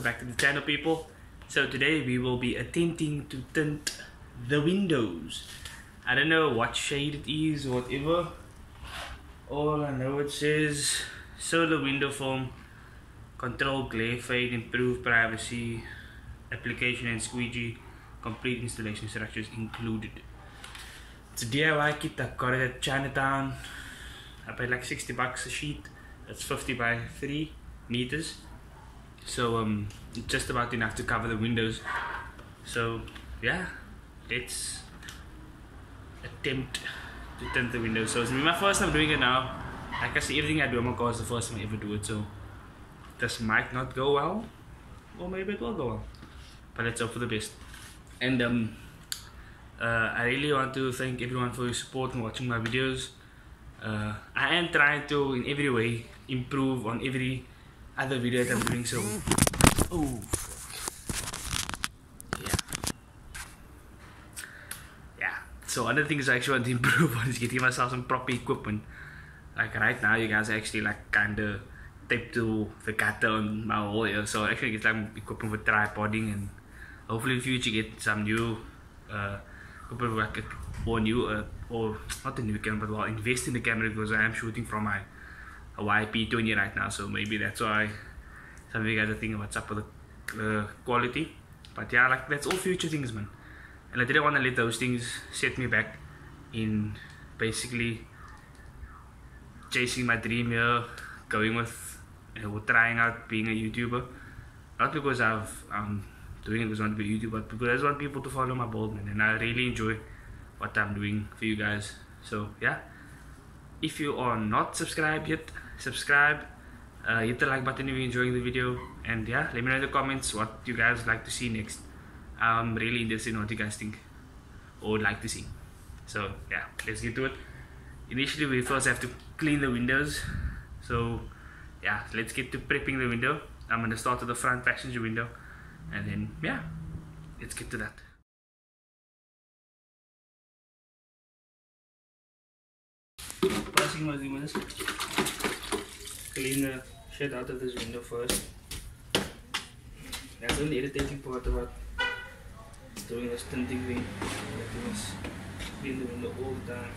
welcome back to the channel people. So today we will be attempting to tint the windows. I don't know what shade it is or whatever. All I know it says solar window film, control glare fade, improve privacy, application and squeegee, complete installation structures included. It's a DIY kit, I got it at Chinatown. I paid like 60 bucks a sheet. That's 50 by 3 meters so um just about enough to cover the windows. So yeah let's attempt to tint the windows. So it's my first time doing it now. Like I say everything I do on my car is the first time I ever do it. So this might not go well or maybe it will go well but let's hope for the best. And um uh, I really want to thank everyone for your support and watching my videos. Uh, I am trying to in every way improve on every other video that I'm doing so. Oh yeah. Yeah so other things I actually want to improve on is getting myself some proper equipment. Like right now you guys are actually like kinda taped to the cutter on my whole here so actually get like equipment for tripoding and hopefully in the future get some new uh equipment like a, or new uh, or not a new camera but well invest in the camera because I am shooting from my a YP20 right now so maybe that's why some of you guys are thinking what's up with the quality. But yeah like that's all future things man. And I didn't want to let those things set me back in basically chasing my dream here going with know, trying out being a YouTuber. Not because I've I'm doing it because I want to be a YouTuber but because I just want people to follow my bold man and I really enjoy what I'm doing for you guys. So yeah. If you are not subscribed yet subscribe uh, hit the like button if you're enjoying the video and yeah let me know in the comments what you guys like to see next. I'm really interested in what you guys think or would like to see. So yeah let's get to it. Initially we first have to clean the windows. So yeah let's get to prepping the window. I'm going to start with the front passenger window and then yeah let's get to that. Was clean the shit out of this window first. That's the irritating part about doing this tinting thing. That you must clean the window all the time.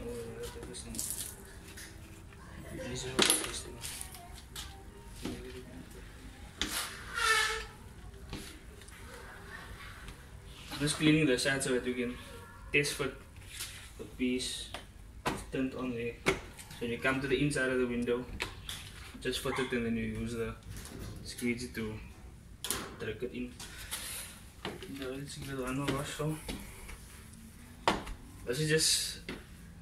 Oh. These are this. Just cleaning the side so that you can test fit the piece of tint on there. So you come to the inside of the window, just put it and then you use the squeegee to drag it in. Now let's give it one wash so. This is just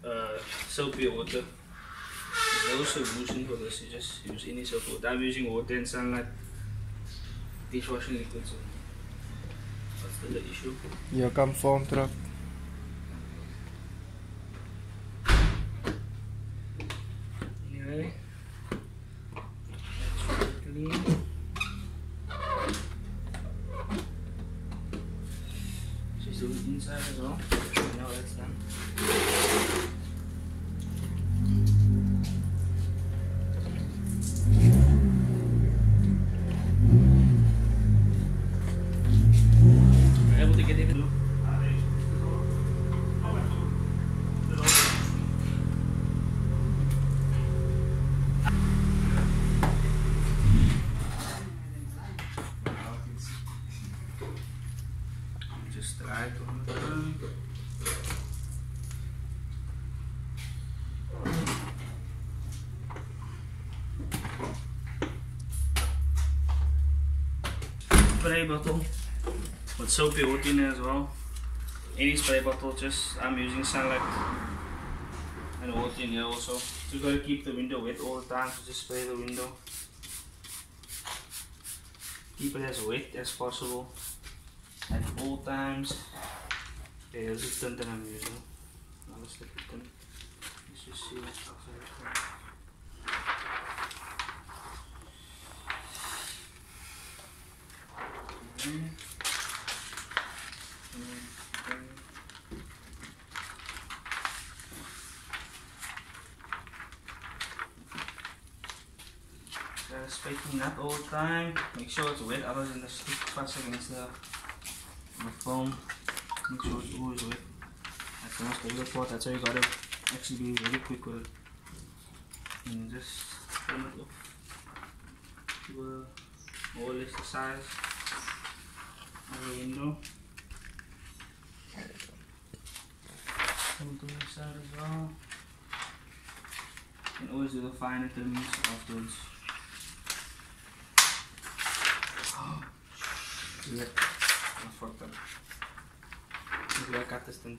uh, soapy water. No solution for this, you just use any soap water. I'm using water and sunlight dishwashing liquid so that's the issue. Hier kan vorm terug. Anyway, that's clean. She's doing inside as well. Now that's done. We're able to get it. Just try it on the time. Spray bottle with soapy water in there as well. Any spray bottle, just I'm using sunlight and water in here also. So you gotta keep the window wet all the time, so just spray the window. Keep it as wet as possible at all times. This is tint that I'm using. Now let's look at tint. Let's just see what's outside. Mm. Mm. Just Scraping that all the time. Make sure it's wet, otherwise it'll stick fast against the, the foam. Make sure it's always wet. That's the most favorite part. That's why you gotta actually be very quick with it. And just trim it off to a more or less the size the window. The side as well. And always do the finer trimmings afterwards. Yeah, I fucked up. Maybe I cut this thing.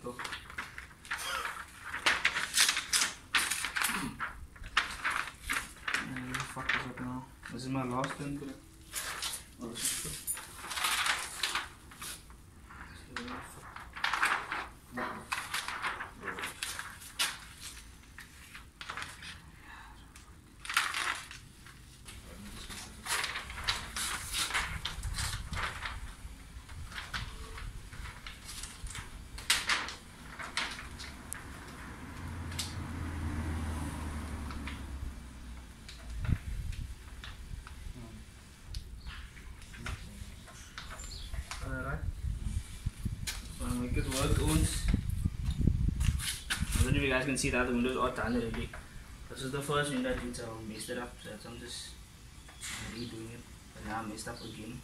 And fuck this up now. This is my last thing today. Oh, this work owns. And then you guys can see that the windows are done already. This is the first window I think so I messed it up, so I'm just redoing it. But now I messed up again.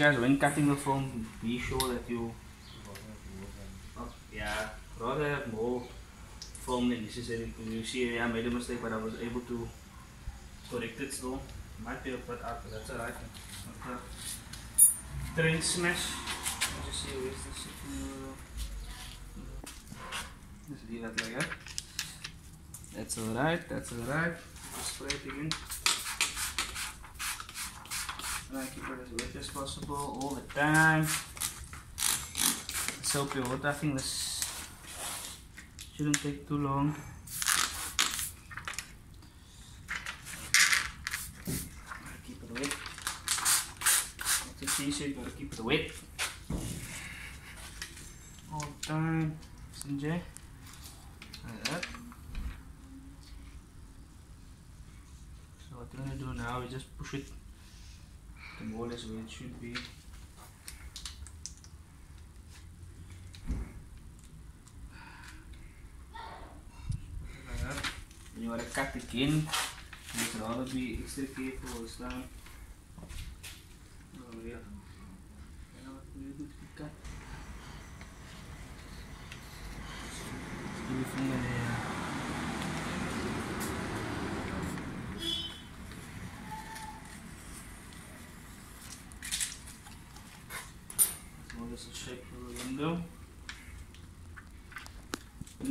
Guys, when cutting the foam, be sure that you, yeah, rather have more foam than necessary. You see, I made a mistake, but I was able to correct it still. Might be a bit out, but uh, that's alright. Okay. Train smash. Let's see where's second. Just leave that like that. That's alright, that's alright. Just spray it again. I keep it as wet as possible all the time. Soapy water, I think this shouldn't take too long. Keep it wet. It's a t-shirt, gotta keep it wet. All the time. Sinjay. Like that. So what we're gonna do now is just push it the more is where it should be. You want to cut again, you always be extra careful time. Oh yeah. Do it from there. More or less the shape of the window.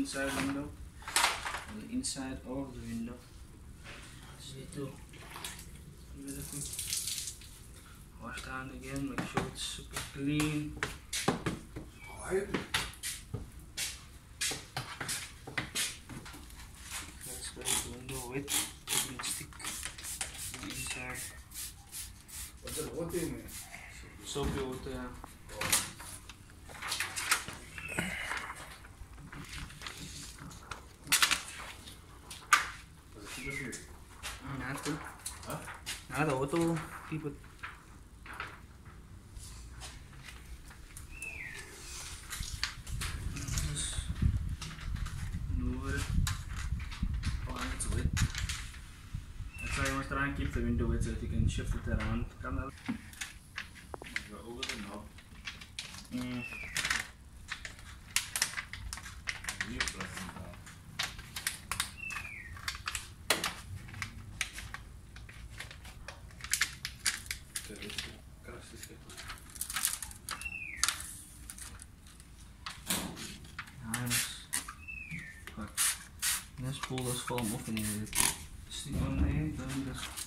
Inside window. On the inside of the window. Just need to give it a quick wash down again, make sure it's super clean. Let's go the window wet, it can stick to the inside. Wat er wat in mee? Soapy water. ja. Wat is dit hier? Ja, dat is goed. Huh? Ja, de auto, keep it. Just move it. Oh, it's wet. That's why I must try and keep the window wet so that you can shift it around. Come. Go over the knob. Mm. Hier pressing down. Okay, let's is dit. Nice. Let's pull this foam off and stick on there.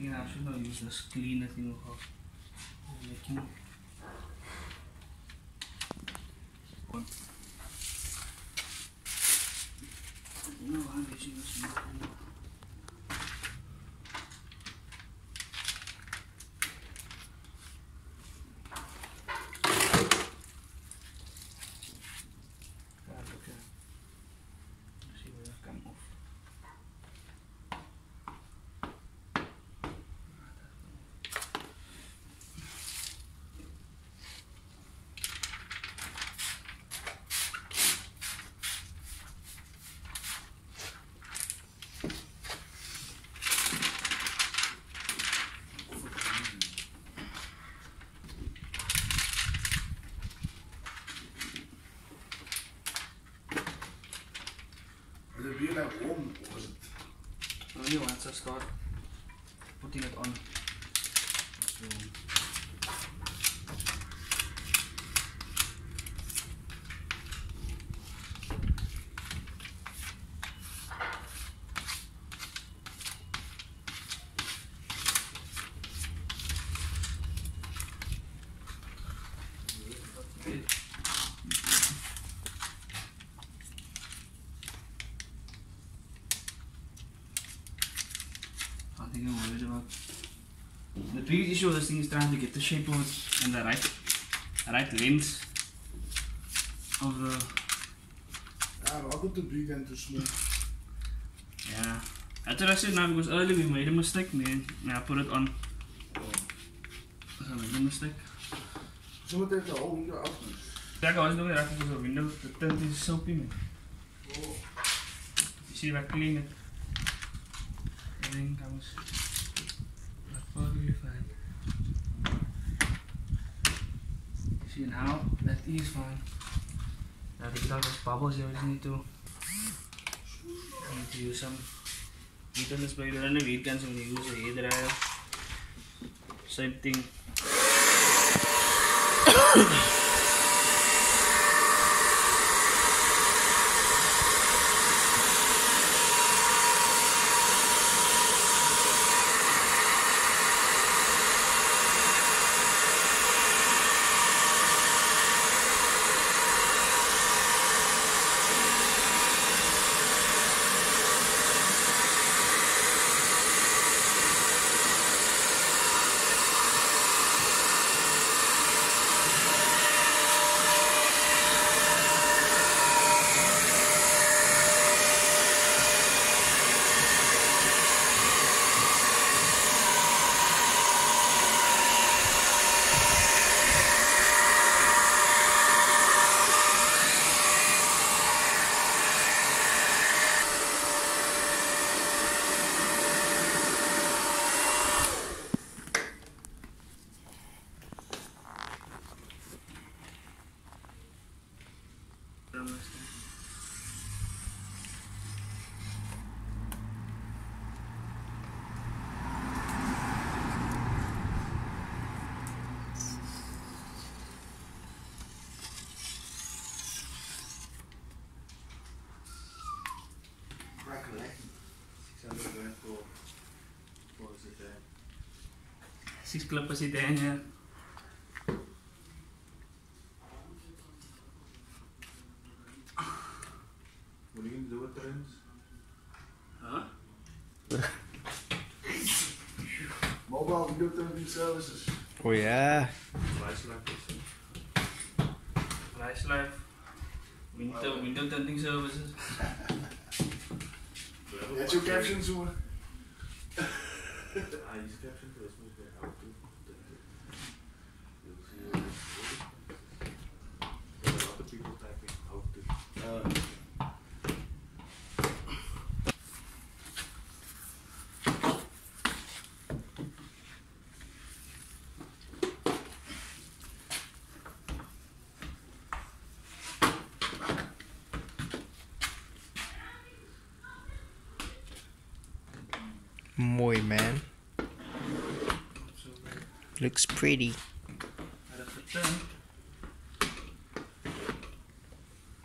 Don't just just let's clean it thing off. Making one. I'm using this start putting it on. Biggest issue with this thing is trying to get the shape of it and the right, right length of the. Ja, rather too big and too small. Yeah. That's what I said now because earlier we made a mistake, man. Now I put it on. So I made a mistake. Someone take the whole window out. Like I was doing that because the window, the tint is soapy, man. Oh. You see if I clean it. Everything comes like See now that is fine. Now to get out those bubbles, you just need to need to use some heat on this baby. Don't have heat guns when you use a hair dryer. Same thing. Crack a leg. 600 grand for, for is it there? Six clippers zitten in, ja. What are you gonna do with the rims? Huh? Mobile window tinting services. Oh ja. Price like this. Price life. Window, window tinting services. That's your caption, zo. Ah, his caption for this must be how to You'll see There are a lot of people typing how to. Muy man. Looks pretty.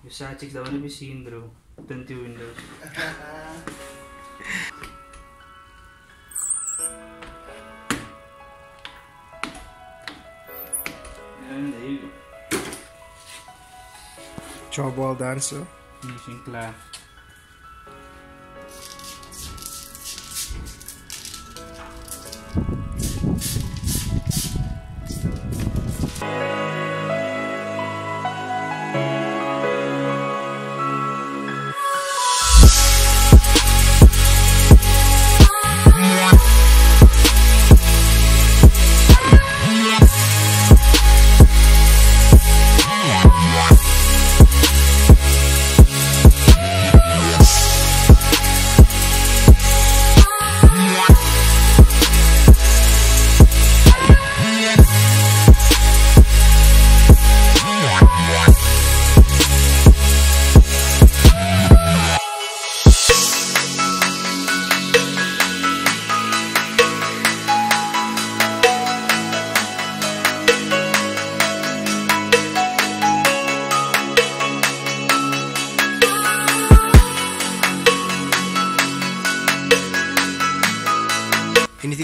You sachik daw na may seen bro. Dun to windows. Job well done, sir. Finishing class.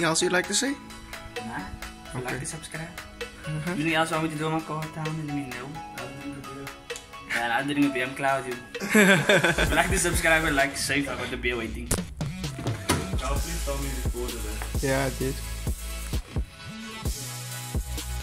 Else you'd like to say? Nah, if you like Okay. to subscribe. Anything else want me to do on my call down, let me know. Yeah, I'm doing a beer, I'm Claudio. if you like to subscribe and like, save, I got the beer waiting. Now please tell me before the Yeah, I did.